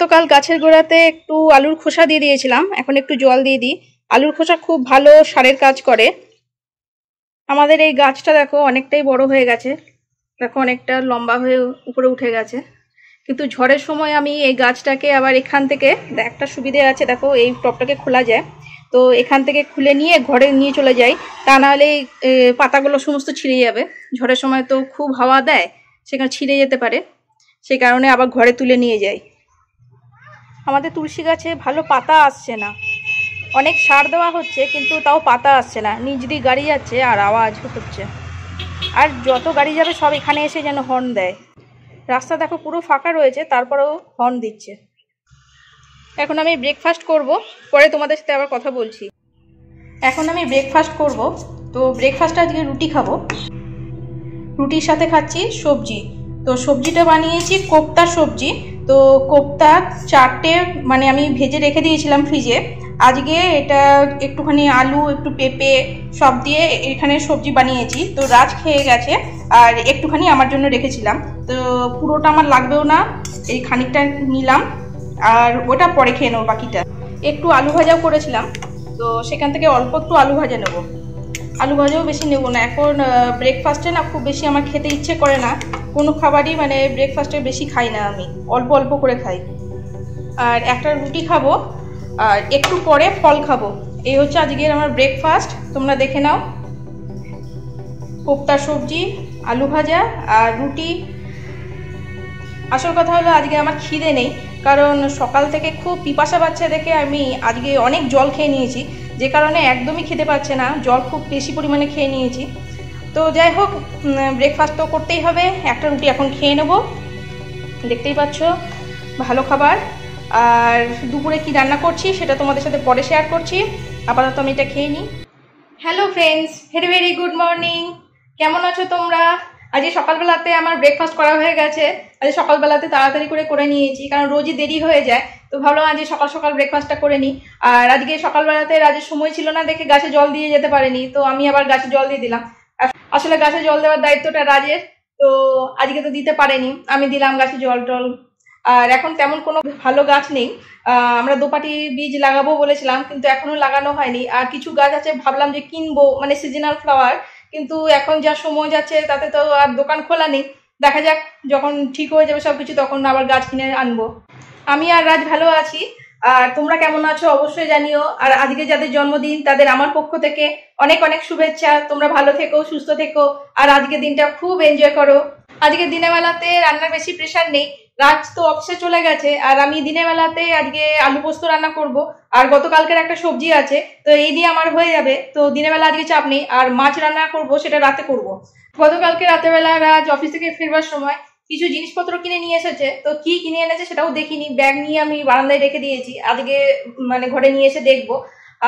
গতকাল গাছের গোড়াতে একটু আলুর খোসা দিয়ে দিয়েছিলাম, এখন একটু জল দিয়ে দিই। আলুর খোসা খুব ভালো সারের কাজ করে। আমাদের এই গাছটা দেখো অনেকটাই বড় হয়ে গেছে। দেখো অনেকটা লম্বা হয়ে উপরে উঠে গেছে। কিন্তু ঝড়ের সময় আমি এই গাছটাকে আবার এখান থেকে, একটা সুবিধে আছে দেখো, এই টপটাকে খোলা যায়। তো এখান থেকে খুলে নিয়ে ঘরে নিয়ে চলে যাই। তা নাহলে পাতাগুলো সমস্ত ছিঁড়ে যাবে। ঝড়ের সময় তো খুব হাওয়া দেয়, সেখানে ছিঁড়ে যেতে পারে। সেই কারণে আবার ঘরে তুলে নিয়ে যাই। আমাদের তুলসী গাছে ভালো পাতা আসছে না। অনেক সার দেওয়া হচ্ছে, কিন্তু তাও পাতা আসছে না। নিজ দিয়ে গাড়ি যাচ্ছে আর আওয়াজ হচ্ছে আর যত গাড়ি যাবে, সব এখানে এসে যেন হর্ন দেয়। রাস্তা দেখো পুরো ফাঁকা রয়েছে, তারপরেও হর্ন দিচ্ছে। এখন আমি ব্রেকফাস্ট করব, পরে তোমাদের সাথে আবার কথা বলছি। এখন আমি ব্রেকফাস্ট করব, তো ব্রেকফাস্টে আজকে রুটি খাব। রুটির সাথে খাচ্ছি সবজি। তো সবজিটা বানিয়েছি, কোপ্তা সবজি। তো কোপ্তা চারটে মানে আমি ভেজে রেখে দিয়েছিলাম ফ্রিজে আজকে এটা একটুখানি আলু, একটু পেঁপে সব দিয়ে এখানে সবজি বানিয়েছি। তো রাজ খেয়ে গেছে, আর একটুখানি আমার জন্য রেখেছিলাম। তো পুরোটা আমার লাগবেও না, এই খানিকটা নিলাম, আর ওটা পরে খেয়ে নেব বাকিটা। একটু আলু ভাজাও করেছিলাম, তো সেখান থেকে অল্প একটু আলু ভাজা নেব। আলু ভাজাও বেশি নেব না। এখন ব্রেকফাস্টে না খুব বেশি আমার খেতে ইচ্ছে করে না। কোনো খাবারই মানে ব্রেকফাস্টে বেশি খাই না আমি। অল্প অল্প করে খাই। আর একটা রুটি খাব, আর একটু পরে ফল খাব। এই হচ্ছে আজকের আমার ব্রেকফাস্ট তোমরা দেখে নাও। কোপ্তা সবজি, আলু ভাজা আর রুটি। আসল কথা হলো আজকে আমার খিদে নেই। কারণ সকাল থেকে খুব পিপাসা পাচ্ছে দেখে আমি আজকে অনেক জল খেয়ে নিয়েছি। যে কারণে একদমই খেতে পাচ্ছে না, জল খুব বেশি পরিমাণে খেয়ে নিয়েছি। তো যাই হোক ব্রেকফাস্ট তো করতেই হবে, একটা রুটি এখন খেয়ে নেব। দেখতেই পাচ্ছ, ভালো খাবার। আর দুপুরে কি রান্না করছি সেটা তোমাদের সাথে পরে শেয়ার করছি। আপাতত আমি এটা খেয়ে নিই। Hello friends very very good morning কেমন আছো তোমরা? আজকে সকালবেলাতে আমার ব্রেকফাস্ট করা হয়ে গেছে। আজ সকালবেলাতে তাড়াতাড়ি করে করে নিয়েছি, কারণ রোজই দেরি হয়ে যায়। তো ভাবলাম আজকে সকাল সকাল ব্রেকফাস্টটা করে নিই। আর আজকে সকালবেলাতে রাজের সময় ছিল না, দেখে গাছে জল দিয়ে যেতে পারেনি, তো আমি আবার গাছে জল দিয়ে দিলাম। আস- আসলে গাছে জল দেওয়ার দায়িত্বটা রাজের, তো আজকে তো দিতে পারেনি, আমি দিলাম গাছে জল টল। আর এখন তেমন কোনো ভালো গাছ নেই। আমরা দোপাটি বীজ লাগাবো বলেছিলাম, কিন্তু এখনও লাগানো হয়নি। আর কিছু গাছ আছে, ভাবলাম যে কিনবো মানে সিজনাল ফ্লাওয়ার কিন্তু এখন যা সময় যাচ্ছে, তাতে তো আর দোকান খোলা নেই। দেখা যাক, যখন ঠিক হয়ে যাবে সব কিছু তখন আবার গাছ কিনে আনব। আমি আর রাজ ভালো আছি। আর তোমরা কেমন আছো অবশ্যই জানিও। আর আজকে যাদের জন্মদিন, তাদের আমার পক্ষ থেকে অনেক অনেক শুভেচ্ছা। তোমরা ভালো থেকো, সুস্থ থেকো। আর আজকের দিনটা খুব এনজয় করো। আজকে দিনের বেলাতে রান্নার বেশি প্রেশার নেই। রাজ তো অফিসে চলে গেছে। আর আমি দিনের বেলাতে আজকে আলু পোস্ত রান্না করব। আর গতকালকের একটা সবজি আছে, তো এই দিয়ে আমার হয়ে যাবে। তো দিনের বেলা আজকে চাপ নেই। আর মাছ রান্না করব, সেটা রাতে করব। গতকালকে রাতের বেলা রাজ অফিস থেকে ফিরবার সময় কিছু জিনিসপত্র কিনে নিয়ে এসেছে, তো কি কিনে এনেছে সেটাও দেখিনি। ব্যাগ নিয়ে আমি বারান্দায় রেখে দিয়েছি, আজকে মানে ঘরে নিয়ে এসে দেখব।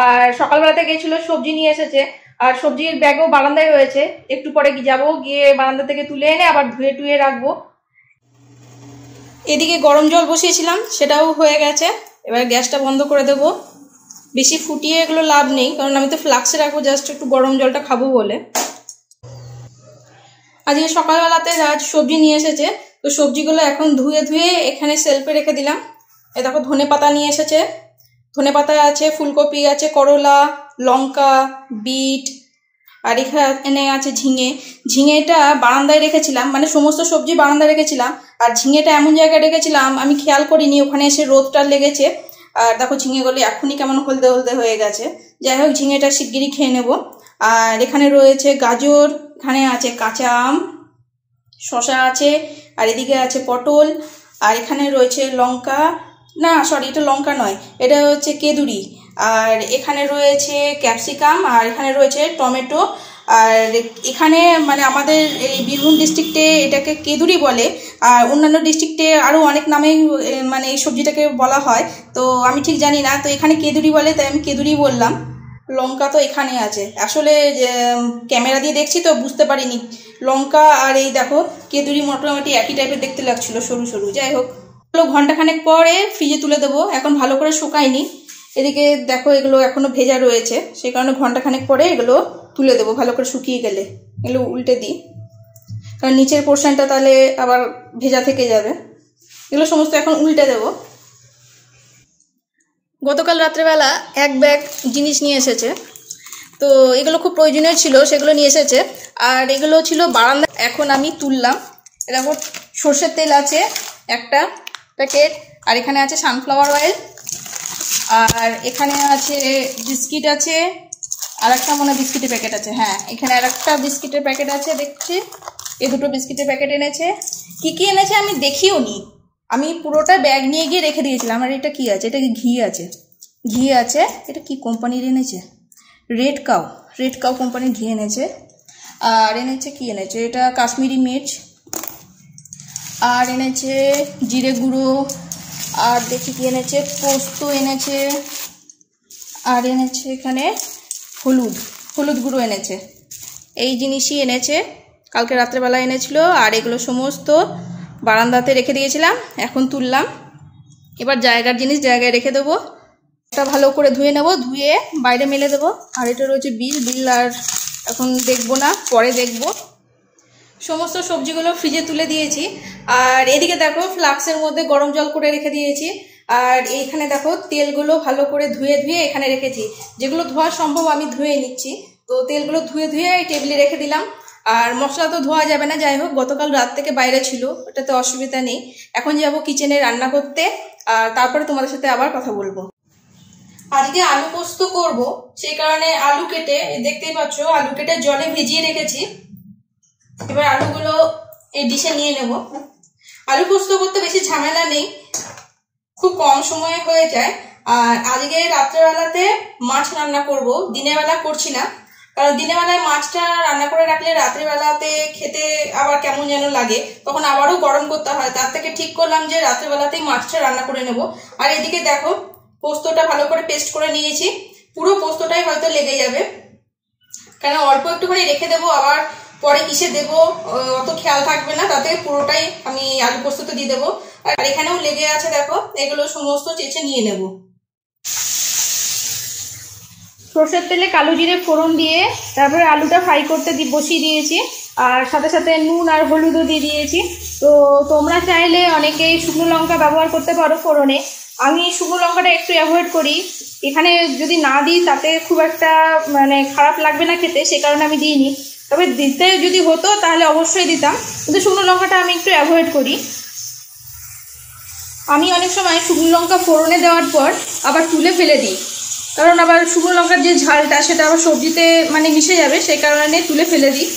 আর সকালবেলাতে গেছিল, সবজি নিয়ে এসেছে, আর সবজির ব্যাগও বারান্দায় রয়েছে। একটু পরে যাব, গিয়ে বারান্দা থেকে তুলে এনে আবার ধুয়ে টুয়ে রাখব। এদিকে গরম জল বসিয়েছিলাম, সেটাও হয়ে গেছে। এবার গ্যাসটা বন্ধ করে দেবো। বেশি ফুটিয়ে এগুলো লাভ নেই, কারণ আমি তো ফ্লাক্সে রাখব, জাস্ট একটু গরম জলটা খাব বলে। আজকে সকালবেলাতে রাজ সবজি নিয়ে এসেছে, তো সবজিগুলো এখন ধুয়ে ধুয়ে এখানে সেলফে রেখে দিলাম। এ দেখো, ধনে পাতা নিয়ে এসেছে। ধনে পাতা আছে, ফুলকপি আছে, করলা, লঙ্কা, বিট, আর এখানে আছে ঝিঙে। ঝিঙেটা বারান্দায় রেখেছিলাম মানে সমস্ত সবজি বারান্দায় রেখেছিলাম, আর ঝিঙেটা এমন জায়গায় রেখেছিলাম, আমি খেয়াল করিনি, ওখানে এসে রোদটা লেগেছে। আর দেখো ঝিঙেগুলি এখনই কেমন হলদে হলদে হয়ে গেছে। যাই হোক, ঝিঙেটা শিগগিরই খেয়ে নেব। আর এখানে রয়েছে গাজর, এখানে আছে কাঁচা আম শশা আছে, আর এদিকে আছে পটল, আর এখানে রয়েছে লঙ্কা। না সরি এটা লঙ্কা নয়, এটা হচ্ছে কেদুরি। আর এখানে রয়েছে ক্যাপসিকাম, আর এখানে রয়েছে টমেটো আর এখানে মানে আমাদের এই বীরভূম ডিস্ট্রিক্টে এটাকে কেদুরি বলে, আর অন্যান্য ডিস্ট্রিক্টে আরও অনেক নামেই মানে এই সবজিটাকে বলা হয়। তো আমি ঠিক জানি না, তো এখানে কেদুরি বলে, তাই আমি কেদুরি বললাম। লঙ্কা তো এখানে আছে। আসলে ক্যামেরা দিয়ে দেখছি তো বুঝতে পারিনি। লঙ্কা আর এই দেখো, কেদুরি মোটামুটি একই টাইপের দেখতে লাগছিল, সরু সরু। যাই হোক এগুলো ঘন্টাখানেক পরে ফ্রিজে তুলে দেবো। এখন ভালো করে শুকায়নি। এদিকে দেখো এগুলো এখনও ভেজা রয়েছে। সেই কারণে ঘন্টাখানেক পরে এগুলো তুলে দেবো, ভালো করে শুকিয়ে গেলে। এগুলো উল্টে দিই। কারণ নিচের পোর্শনটা তাহলে আবার ভেজা থেকে যাবে। এগুলো সমস্ত এখন উল্টে দেবো। গতকাল রাত্রেবেলা এক ব্যাগ জিনিস নিয়ে এসেছে। তো এগুলো খুব প্রয়োজনীয় ছিল, সেগুলো নিয়ে এসেছে। আর এগুলো ছিল বারান্দা। এখন আমি তুললাম। এরকম সর্ষের তেল আছে একটা প্যাকেট, আর এখানে আছে সানফ্লাওয়ার অয়েল আর এখানে আছে বিস্কিট আছে আর একটা মনে বিস্কিটের প্যাকেট আছে হ্যাঁ। এখানে আর একটা বিস্কিটের প্যাকেট আছে, দেখছি। এই দুটো বিস্কিটের প্যাকেট এনেছে। কি কি এনেছে আমি দেখিও নি। আমি পুরোটা ব্যাগ নিয়ে গিয়ে রেখে দিয়েছিলাম। আর এটা কি আছে? এটা ঘি আছে? ঘি আছে। এটা কি কোম্পানির এনেছে? রেড কাউ রেড কাউ কোম্পানির ঘি এনেছে। আর এনেছে কি এনেছে? এটা কাশ্মীরি মির্চ। আর এনেছে জিরে গুঁড়ো। আর দেখি কি এনেছে? পোস্ত এনেছে। আর এনেছে এখানে হলুদ হলুদ গুঁড়ো এনেছে। এই জিনিসই এনেছে। কালকে রাত্রেবেলা এনেছিল আর এগুলো সমস্ত বারান্দাতে রেখে দিয়েছিলাম, এখন তুললাম। এবার জায়গার জিনিস জায়গায় রেখে দেবো। এটা ভালো করে ধুয়ে নেব, ধুয়ে বাইরে মেলে দেবো। আর এটা রয়েছে বিল বিল আর এখন দেখব না, পরে দেখব। সমস্ত সবজিগুলো ফ্রিজে তুলে দিয়েছি। আর এদিকে দেখো, ফ্লাক্সের মধ্যে গরম জল করে রেখে দিয়েছি। আর এইখানে দেখো তেলগুলো ভালো করে ধুয়ে ধুয়ে এখানে রেখেছি। যেগুলো ধোয়া সম্ভব আমি ধুয়ে নিচ্ছি। তো তেলগুলো ধুয়ে ধুয়ে টেবিলে রেখে দিলাম। আর মশলা তো ধোয়া যাবে না, যাই হোক, গতকাল রাত থেকে বাইরে ছিল, ওটাতে অসুবিধা নেই। এখন যাব কিচেনে রান্না করতে, আর তারপরে তোমাদের সাথে আবার কথা বলব। আজকে আলু পোস্ত করব, সেই কারণে আলু কেটে দেখতেই পাচ্ছ, আলু কেটে জলে ভিজিয়ে রেখেছি। এবার আলুগুলো এই ডিশে নিয়ে নেব। আলু পোস্ত করতে বেশি ঝামেলা নেই খুব কম সময়ে হয়ে যায়। আর আজকে রাত্রেবেলাতে মাছ রান্না করব। দিনের বেলা করছি না। কারণ দিনের বেলায় মাছটা রান্না করে রাখলে রাত্রেবেলাতে খেতে আবার কেমন যেন লাগে। তখন আবারও গরম করতে হয়। তার থেকে ঠিক করলাম যে রাত্রেবেলাতেই মাছটা রান্না করে নেব। আর এদিকে দেখো, পোস্তটা ভালো করে পেস্ট করে নিয়েছি। পুরো পোস্তটাই হয়তো লেগে যাবে। কেন অল্প একটুখানি রেখে দেবো, আবার পরে কিসে দেবো অত খেয়াল থাকবে না, তাতে পুরোটাই আমি আলু পোস্ততে দিয়ে দেবো। আর এখানেও লেগে আছে, দেখো, এগুলো সমস্ত চেঁচে নিয়ে নেব। সর্ষের তেলে কালো জিরে ফোড়ন দিয়ে, তারপরে আলুটা ফ্রাই করতে বসিয়ে দিয়েছি। আর সাথে সাথে নুন আর হলুদও দিয়ে দিয়েছি। তো তোমরা চাইলে অনেকেই শুকনো লঙ্কা ব্যবহার করতে পারো ফোড়নে। আমি শুকনো লঙ্কাটা একটু অ্যাভয়েড করি। এখানে যদি না দিই, তাতে খুব একটা মানে খারাপ লাগবে না খেতে, সে কারণে আমি দিইনি। তবে দিতে যদি হতো, তাহলে অবশ্যই দিতাম। কিন্তু শুকনো লঙ্কাটা আমি একটু অ্যাভয়েড করি। আমি অনেক সময় শুকনো লঙ্কা ফোড়নে দেওয়ার পর আবার তুলে ফেলে দিই। কারণ আবার শুকনো লঙ্কার যে ঝালটা, সেটা আবার সবজিতে মানে মিশে যাবে, সেই কারণে তুলে ফেলে দিই।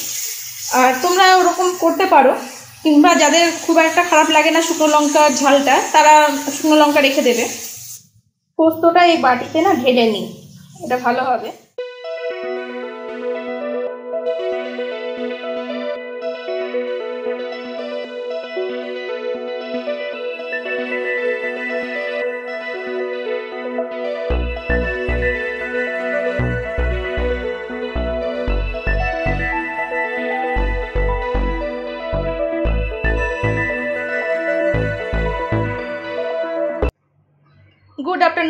আর তোমরা ওরকম করতে পারো। কিংবা যাদের খুব একটা খারাপ লাগে না শুকনো লঙ্কার ঝালটা, তারা শুকনো লঙ্কা রেখে দেবে। পোস্তটা এই বাটিতে না ঢেলে নিই। এটা ভালো হবে।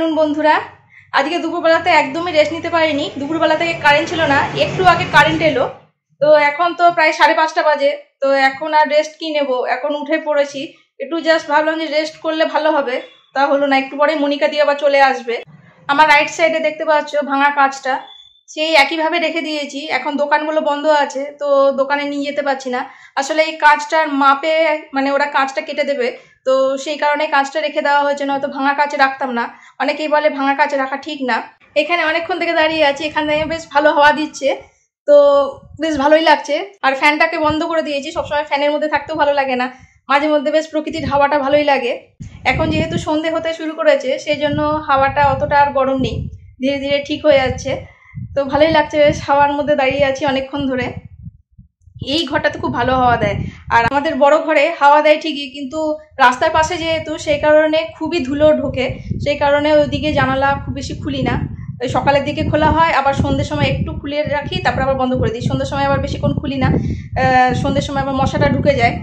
আফটারনুন বন্ধুরা, আজকে দুপুরবেলাতে একদমই রেস্ট নিতে পারিনি, দুপুরবেলা থেকে কারেন্ট ছিল না, একটু আগে কারেন্ট এলো, তো এখন তো প্রায় সাড়ে পাঁচটা বাজে, তো এখন আর রেস্ট কি নেব? এখন উঠে পড়েছি, একটু জাস্ট ভাবলাম যে রেস্ট করলে ভালো হবে, তা হলো না, একটু পরে মনিকা দিয়ে আবার চলে আসবে। আমার রাইট সাইডে দেখতে পাচ্ছ ভাঙা কাজটা সেই একইভাবে রেখে দিয়েছি। এখন দোকানগুলো বন্ধ আছে, তো দোকানে নিয়ে যেতে পারছি না। আসলে এই কাজটার মাপে মানে ওরা কাঁচটা কেটে দেবে, তো সেই কারণে কাঁচটা রেখে দেওয়া হয়েছে, নয়তো ভাঙা কাঁচে রাখতাম না। অনেকেই বলে ভাঙা কাঁচে রাখা ঠিক না। এখানে অনেকক্ষণ থেকে দাঁড়িয়ে আছি, এখানে বেশ ভালো হাওয়া দিচ্ছে, তো বেশ ভালোই লাগছে। আর ফ্যানটাকে বন্ধ করে দিয়েছি, সবসময় ফ্যানের মধ্যে থাকতেও ভালো লাগে না। মাঝে মধ্যে বেশ প্রকৃতির হাওয়াটা ভালোই লাগে। এখন যেহেতু সন্ধে হতে শুরু করেছে, সেই জন্য হাওয়াটা অতটা আর গরম নেই। ধীরে ধীরে ঠিক হয়ে যাচ্ছে। তো ভালোই লাগছে হাওয়ার মধ্যে দাঁড়িয়ে আছি অনেকক্ষণ ধরে। এই ঘরটাতে খুব ভালো হাওয়া দেয়। আর আমাদের বড় ঘরে হাওয়া দেয় ঠিকই, কিন্তু রাস্তার পাশে যেহেতু, সেই কারণে খুবই ধুলো ঢোকে। সেই কারণে ওইদিকে জানালা খুব বেশি খুলি না। সকালের দিকে খোলা হয়, আবার সন্ধ্যের সময় একটু খুলে রাখি, তারপর আবার বন্ধ করে দিই। সন্ধ্যের সময় আবার বেশিক্ষণ খুলি না। সন্ধ্যের সময় আবার মশাটা ঢুকে যায়।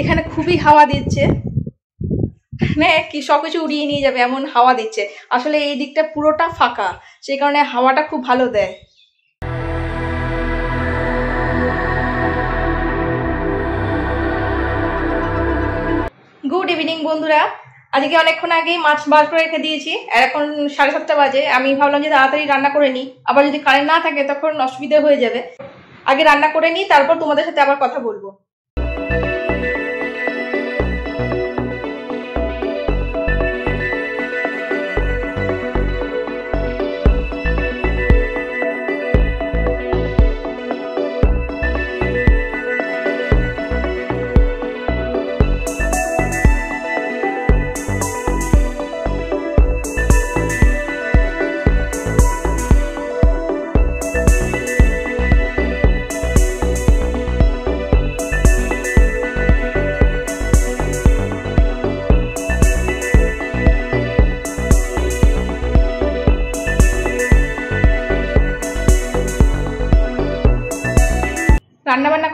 এখানে খুবই হাওয়া দিচ্ছে। মানে কি সব কিছু উড়িয়ে নিয়ে যাবে, এমন হাওয়া দিচ্ছে। আসলে এই দিকটা পুরোটা ফাঁকা, সেই কারণে হাওয়াটা খুব ভালো দেয়। গুড ইভিনিং বন্ধুরা। আজকে অনেকক্ষণ আগেই মাছ বার করে রেখে দিয়েছি, আর এখন সাড়ে সাতটা বাজে, আমি ভাবলাম যে তাড়াতাড়ি রান্না করে নিই। আবার যদি কারেন্ট না থাকে, তখন অসুবিধা হয়ে যাবে। আগে রান্না করে নিই, তারপর তোমাদের সাথে আবার কথা বলব।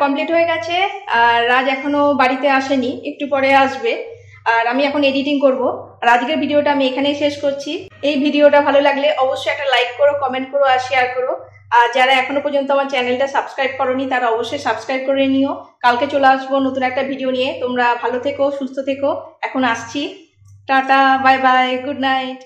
কমপ্লিট হয়ে গেছে, আর রাজ এখনও বাড়িতে আসেনি, একটু পরে আসবে। আর আমি এখন এডিটিং করব। আর আজকের ভিডিওটা আমি এখানেই শেষ করছি। এই ভিডিওটা ভালো লাগলে অবশ্যই একটা লাইক করো কমেন্ট করো আর শেয়ার করো। আর যারা এখনও পর্যন্ত আমার চ্যানেলটা সাবস্ক্রাইব করনি, তারা অবশ্যই সাবস্ক্রাইব করে নিও। কালকে চলে আসব নতুন একটা ভিডিও নিয়ে। তোমরা ভালো থেকো, সুস্থ থেকো। এখন আসছি। Tata bye bye good night